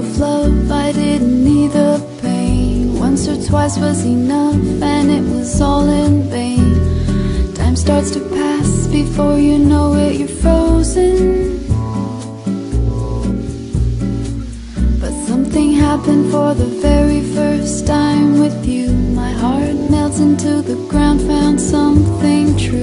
of love, I didn't need the pain. Once or twice was enough, and it was all in vain. Time starts to pass, before you know it you're frozen. But something happened for the very first time with you. My heart melts into the ground, found something true.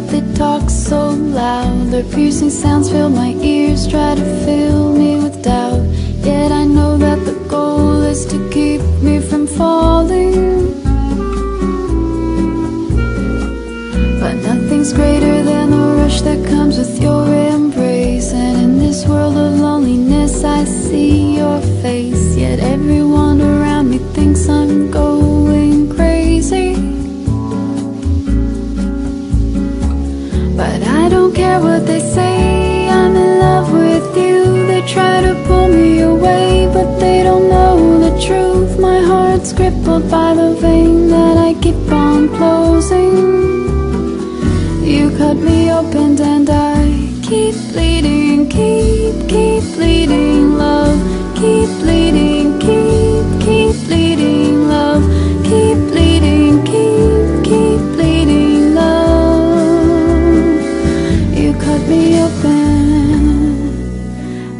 But they talk so loud. Their piercing sounds fill my ears, try to fill me with doubt. Yet I know that the goal is to keep me from falling. But nothing's greater than the rush that comes with your embrace. And in this world of loneliness, I see your face. You cut me open and I keep bleeding, keep, keep bleeding, love. Keep bleeding, keep, keep bleeding, love. Keep bleeding, keep, keep bleeding, love. You cut me open,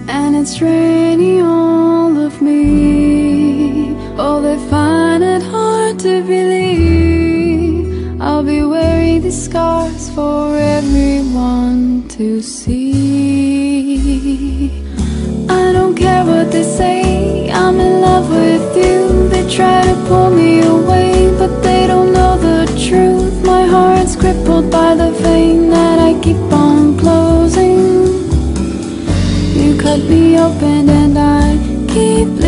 and it's raining all of me. Oh, they find it hard to believe I'll be these scars for everyone to see. I don't care what they say, I'm in love with you. They try to pull me away, but they don't know the truth. My heart's crippled by the vein that I keep on closing. You cut me open and I keep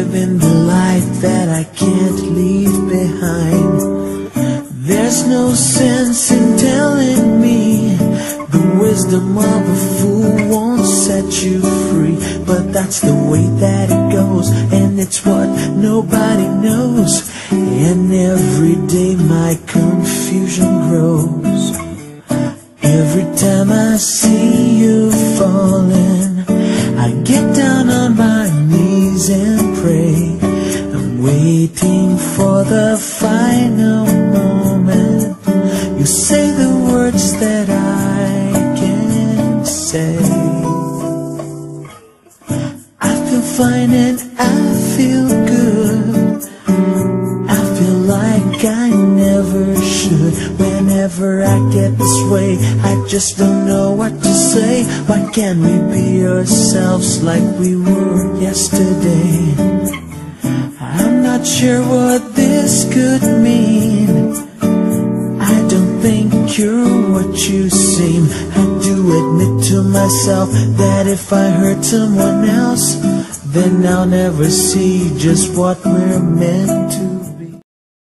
Living the life that I can't leave behind. There's no sense in telling me the wisdom of a fool won't set you free. But that's the way that it goes, and it's what nobody knows. And every day my confusion grows. Every time I see you falling, I just don't know what to say. Why can't we be ourselves like we were yesterday? I'm not sure what this could mean. I don't think you're what you seem. I do admit to myself that if I hurt someone else, then I'll never see just what we're meant to